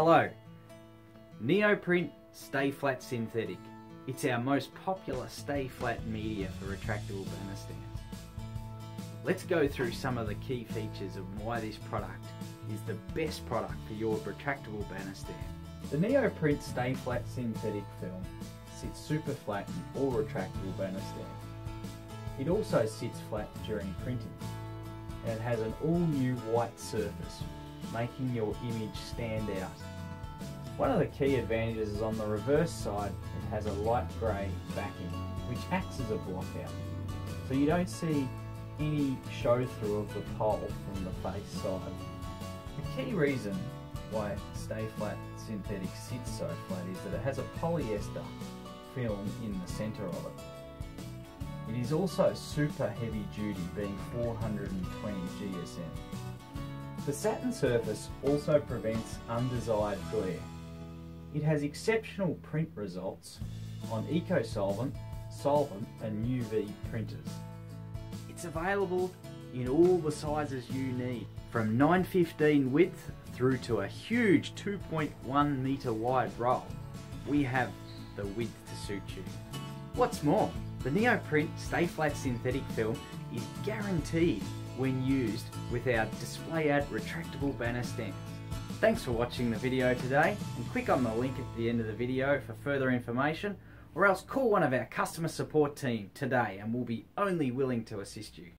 Hello, Neoprint Stay Flat Synthetic. It's our most popular stay flat media for retractable banner stands. Let's go through some of the key features of why this product is the best product for your retractable banner stand. The Neoprint Stay Flat Synthetic film sits super flat in all retractable banner stands. It also sits flat during printing and it has an all new white surface making your image stand out one of the key advantages is on the reverse side it has a light grey backing which acts as a blockout so you don't see any show through of the pole from the face side. The key reason why Stay Flat Synthetic sits so flat is that it has a polyester film in the centre of it. It is also super heavy duty being 420 GSM. The satin surface also prevents undesired glare it has exceptional print results on EcoSolvent, Solvent and UV printers. It's available in all the sizes you need, from 915 width through to a huge 2.1 metre wide roll. We have the width to suit you. What's more, the Neoprint Stay Flat synthetic film is guaranteed when used with our DisplayAD retractable banner stands. Thanks for watching the video today and click on the link at the end of the video for further information or else call one of our customer support team today and we'll be only willing to assist you.